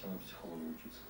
позитивному психологу учиться.